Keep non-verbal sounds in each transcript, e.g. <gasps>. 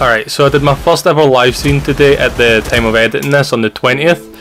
Alright, so I did my first ever live stream today at the time of editing this on the 20th.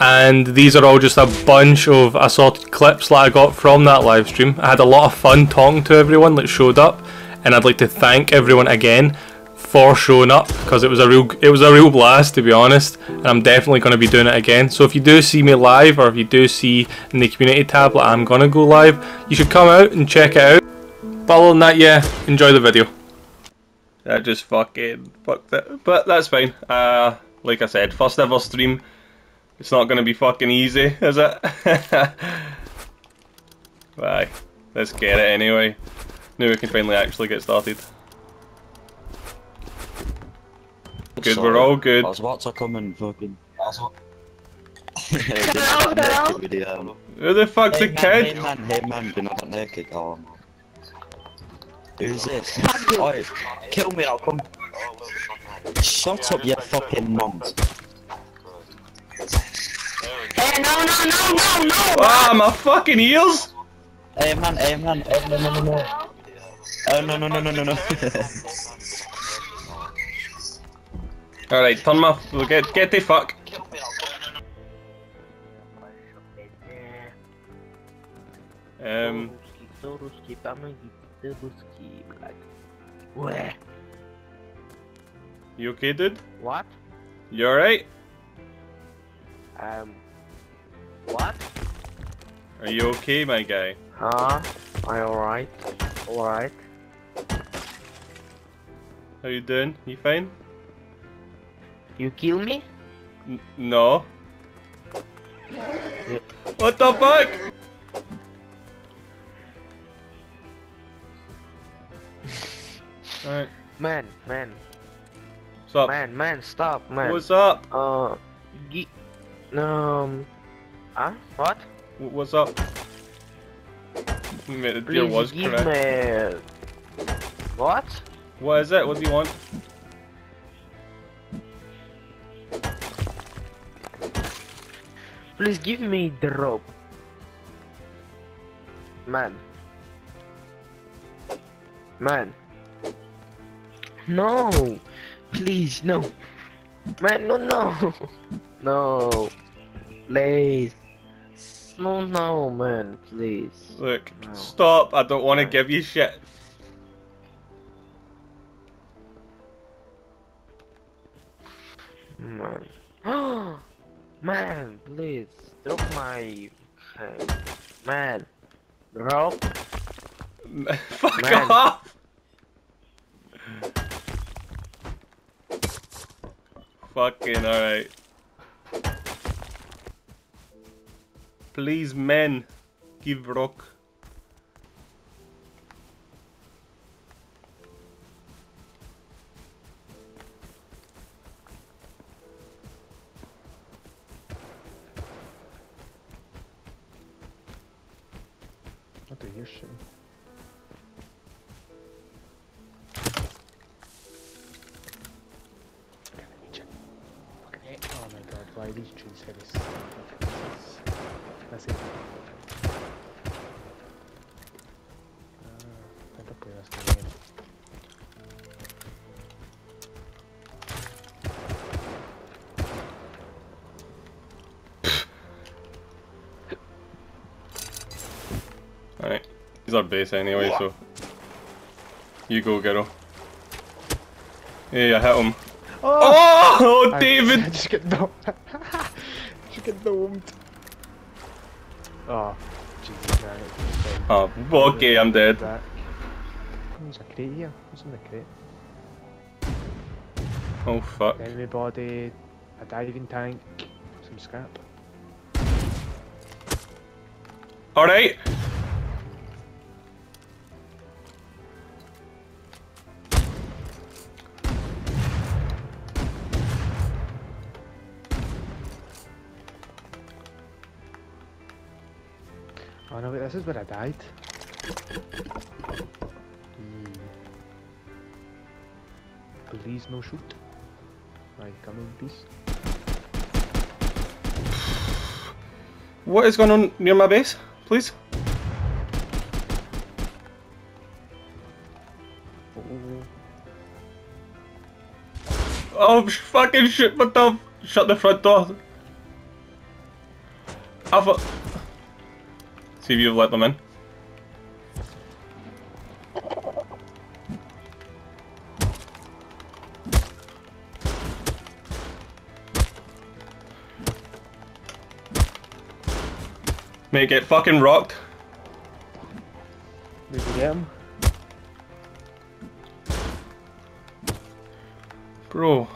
And these are all just a bunch of assorted clips that I got from that live stream. I had a lot of fun talking to everyone that showed up. And I'd like to thank everyone again for showing up because it was a real it was a real blast to be honest and I'm definitely going to be doing it again so if you do see me live or if you do see in the community tab that I'm going to go live you should come out and check it out but other than that yeah enjoy the video that just fucking fucked it. But that's fine. Uh, like I said, first ever stream. It's not gonna be fucking easy, is it? <laughs> Bye. Let's get it anyway. Now we can finally actually get started. Good, Sorry. we're all good. I was about to come and fucking. <laughs> Hello. Who the fuck's Hey a man, kid? hey man, hey man, been not naked. Oh man. Who's this? Oi, kill me, I'll come. Shut up, you fucking mons. Hey, no, no, no, no, no! Ah, my fucking ears! Hey man, hey man, hey, no, no, no, no. Oh no, no, no, no, no, no. Alright, turn my... We'll get, get the fuck. Um, temos que ir, Where? You okay, dude? What? You alright? Um. What? Are you okay, my guy? Huh? I alright. Alright. How you doing? You fine? You kill me? N no. What the fuck? Alright, Man, man, what's up? man, man, stop, man. What's up? Uh, gi- um, huh? What? W- What's up? Mate, the deal Please was correct. me. What? What is it? What do you want? Please give me the rope. Man. Man. No! Please, no! Man, no, no! No! Please! No, no, man, please. Look, No. stop. I don't want to give you shit. Man. <gasps> man, please, drop my hand. Man. Drop. <laughs> Fuck Man. off! Fucking alright. Please, men, give rock. He's our base anyway, so. You go, girl. Hey, I hit him. Oh, oh, oh I- David! I <laughs> just get domed. <laughs> just get domed. Oh, Jesus, fine. Oh, okay, I'm dead. There's a crate here. What's in the crate? Oh, fuck. Enemy body, a diving tank, some scrap. Alright! This is where I died. Hmm. Please no shoot. Right, come in peace. What is going on near my base, please? Oh. Oh, fucking shit, what the? Shut the front door. I thought. See if you've let them in. Mate, get fucking rocked. Did you get him? Bro.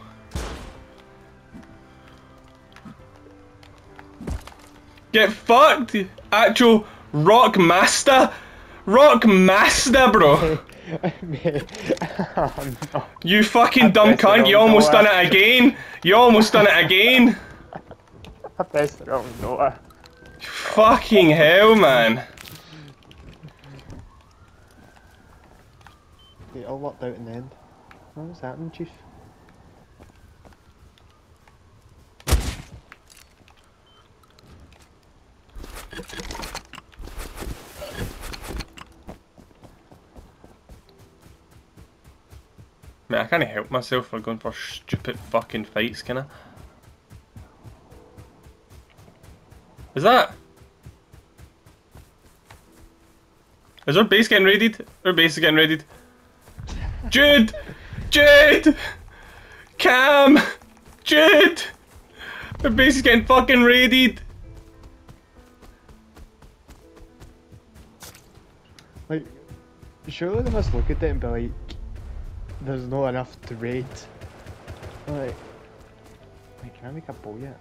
Get fucked! Actual rock master! Rock master, bro! <laughs> Oh, no. You fucking I dumb cunt, you almost done it again! You almost done it again! <laughs> I pressed the wrong door. Fucking hell, man. It all worked out in the end. What was happening, Chief? Can't help myself for going for stupid fucking fights, can I? Is that? Is our base getting raided? Our base is getting raided. Jude! Jude! Cam! Jude! Our base is getting fucking raided! Like, surely they must look at it and be like, there's not enough to raid. Like, wait, can I make a bow yet?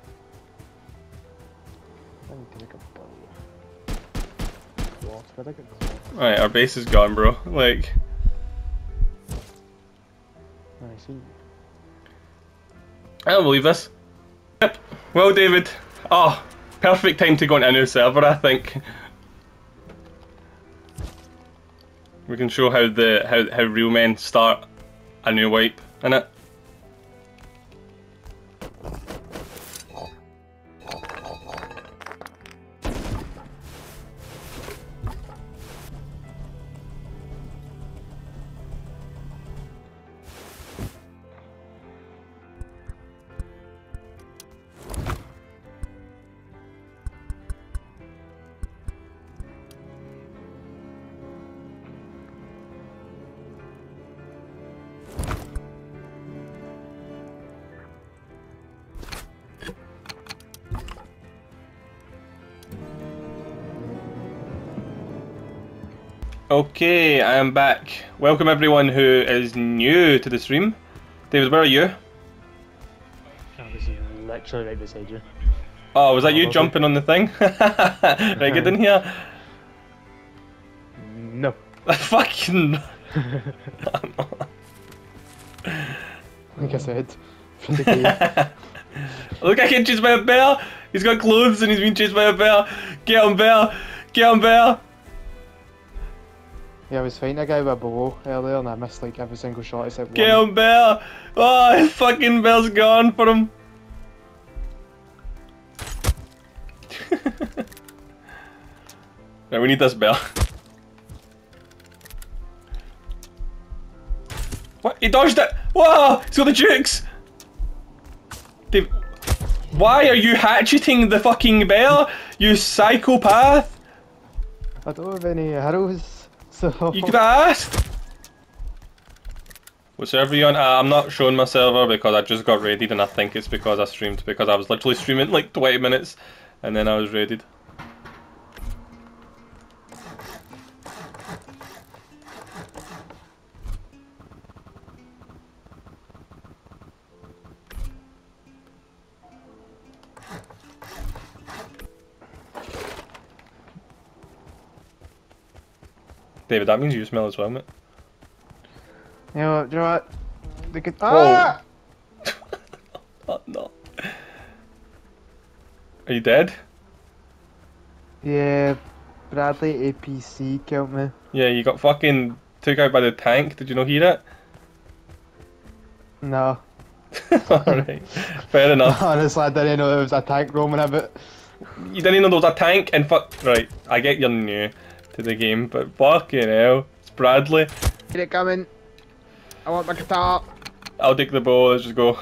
I need to make a bow. Cloth, where'd I get cloth? Right, our base is gone, bro. Like, I see. I don't believe this. Yep. Well, David. Oh, perfect time to go into a new server, I think. We can show how the how how real men start a new wipe, innit? Okay, I am back. Welcome everyone who is new to the stream. David, where are you? Oh, I was literally right beside you. Oh, was that you oh, Probably. jumping on the thing? <laughs> right, get in here. No. <laughs> Fucking. <laughs> Like I said, for the game. Look, I get chased by a bear. He's got clothes and he's being chased by a bear. Get him, bear. Get him, bear. Yeah, I was fighting a guy with a bow earlier and I missed like every single shot except Get one. him, bear. Oh, his fucking bear's gone for him. <laughs> right, we need this bear. What? He dodged it! Whoa! He's got the jukes! Dave, why are you hatcheting the fucking bear? You psychopath! I don't have any arrows, so You could have asked! What server you on? Uh, I'm not showing my server because I just got raided and I think it's because I streamed because I was literally streaming like 20 minutes and then I was raided. David, that means you smell as well, mate. You know, do you know what? They could. Ah! <laughs> Oh no. Are you dead? Yeah, Bradley APC killed me. Yeah, you got fucking took out by the tank. Did you not hear it? No, <laughs> Alright, fair enough. <laughs> honestly, I didn't know there was a tank roaming about. You didn't know there was a tank and fuck. Right, I get you're new to the game, but fucking hell, it's Bradley. Get it coming. I want my guitar. I'll take the ball. Let's just go.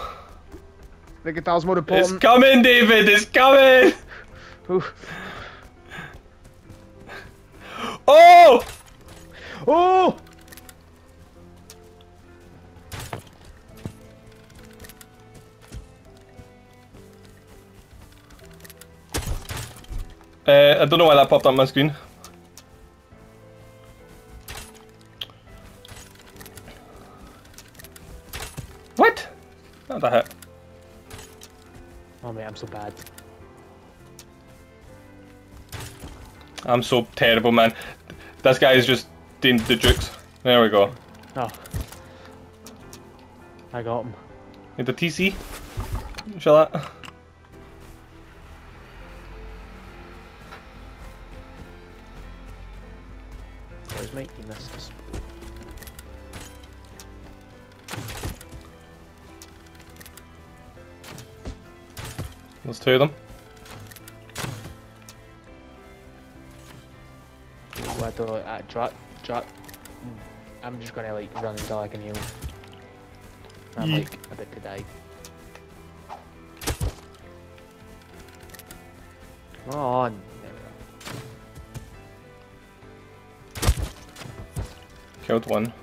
The guitar's more important. It's coming, David. It's coming. Oh! Oh! Uh, I don't know why that popped on my screen. Not that hit. Oh mate, I'm so bad. I'm so terrible, man. This guy is just doing the jukes. There we go. Oh. I got him. Need the TC? Shall that? There's two of them. What do uh, drop drop I'm just gonna like run until I can heal. I'm Ye- like about to die. Come on. There we go. Killed one.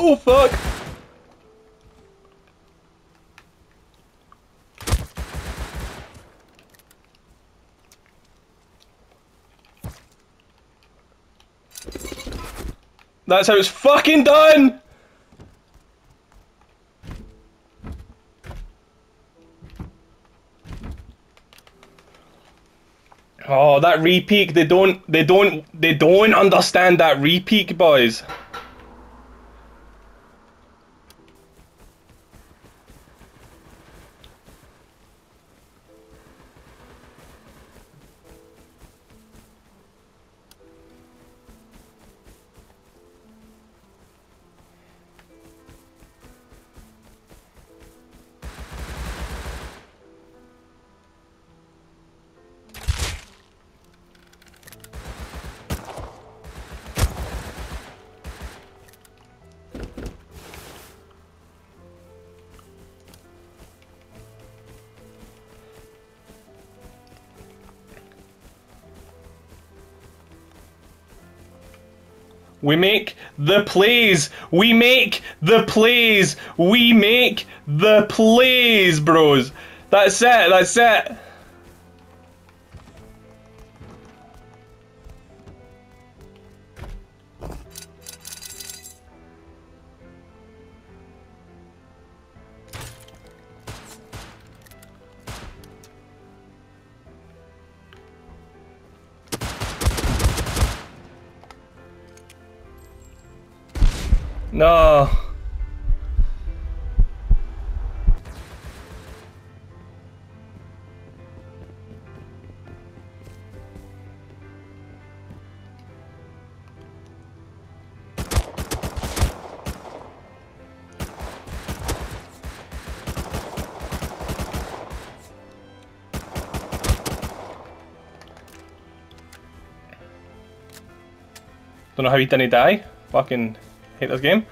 Oh fuck! That's how it's fucking done! Oh, that repeak, they don't, they don't, they don't understand that repeak, boys. We make the plays. We make the plays. We make the plays, bros. That's it. That's it. No. Don't know how he didn't die. Fucking hate this game.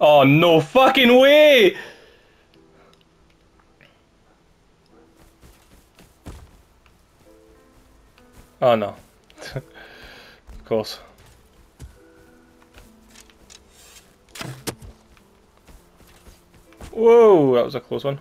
Oh no fucking way! Oh no. <laughs> of course. Whoa, that was a close one.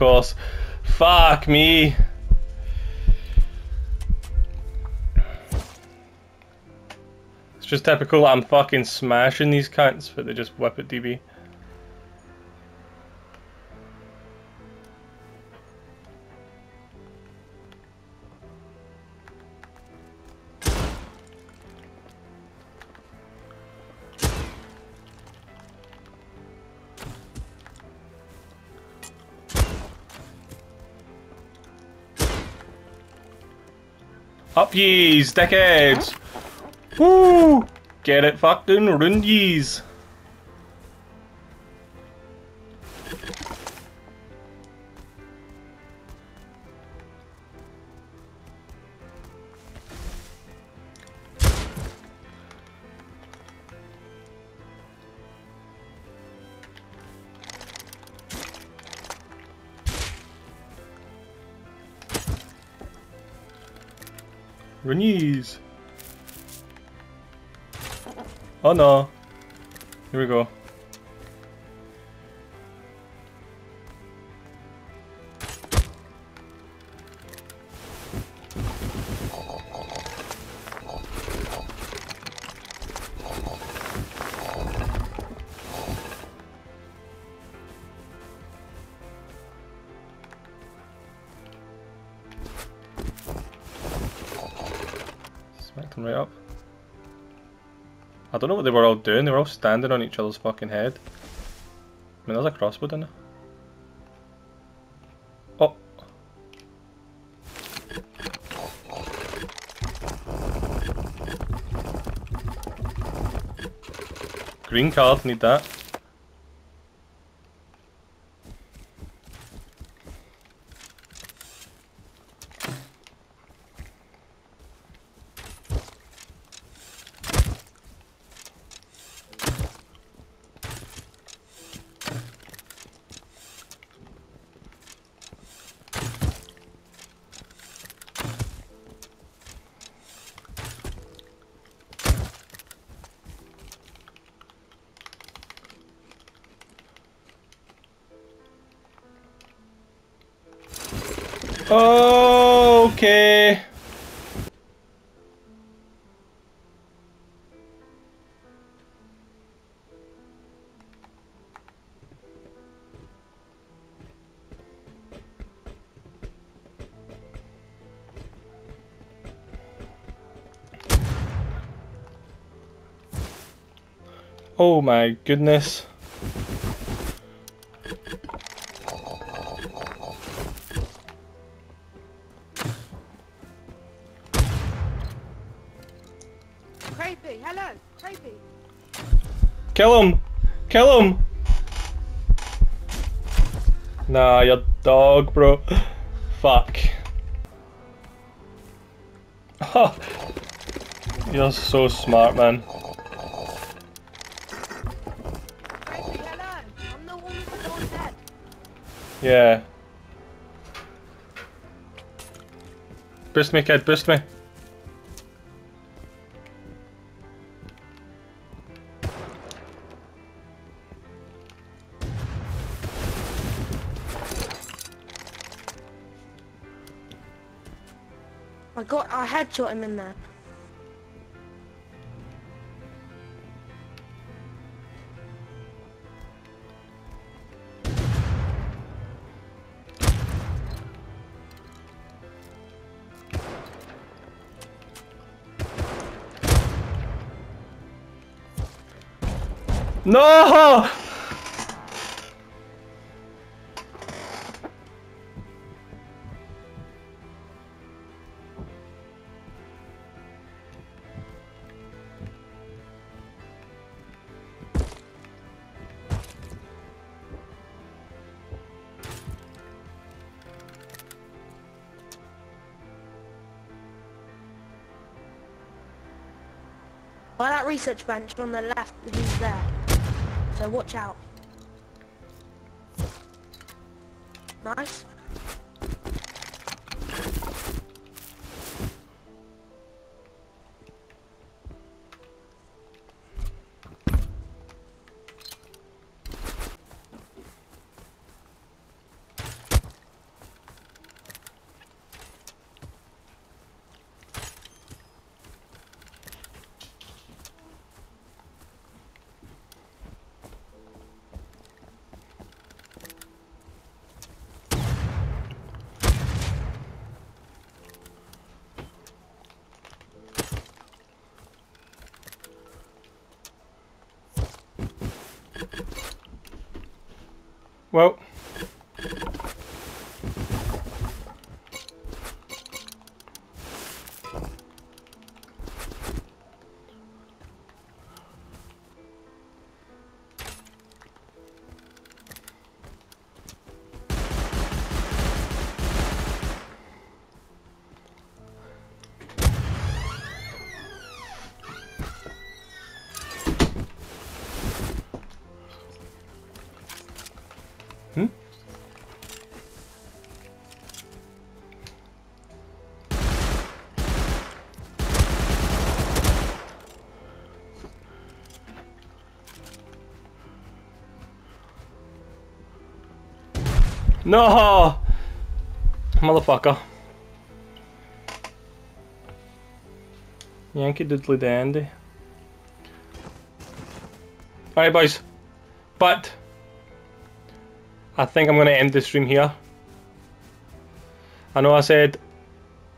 Course. Fuck me. It's just typical. I'm fucking smashing these cunts, but they just whip at DB. Up yees, decades! Woo! Get it fucking Runnies! Oh no. Here we go. Him right up. I don't know what they were all doing, they were all standing on each other's fucking head. I mean, there's a crossbow down there. Oh. Green card, need that. Okay. Oh my goodness. Creepy. Kill him! Kill him! Nah, you're dog, bro. <gasps> Fuck. Oh, <laughs> you're so smart, man. Creepy, hello. I'm the one with the blonde head. Yeah. Boost me, kid, boost me. I got, I headshot him in there. No! By that research bench on the left, he's there. So watch out. Nice. Hmm? No! Motherfucker. Yankee Diddly Dandy. Alright boys. But I think I'm going to end the stream here. I know I said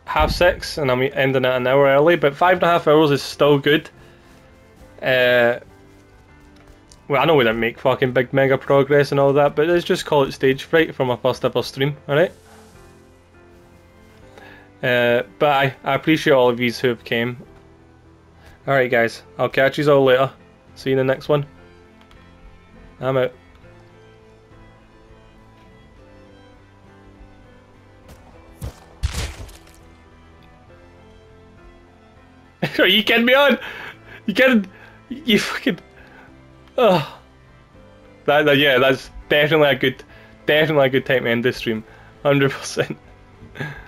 half six and I'm ending it an hour early, but five and a half hours is still good. Uh, well, I know we didn't make fucking big mega progress and all that, but let's just call it stage fright for my first ever stream, alright? Uh, but I, I appreciate all of you who have came. Alright guys, I'll catch you all later. See you in the next one. I'm out. Are <laughs> you kidding me on? You kidding? You fucking. Oh. That, that, yeah, that's definitely a good, definitely a good time to end this stream. 100%. <laughs>